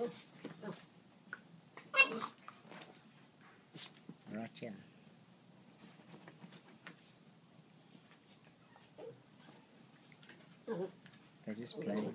Gotcha. They're just playing.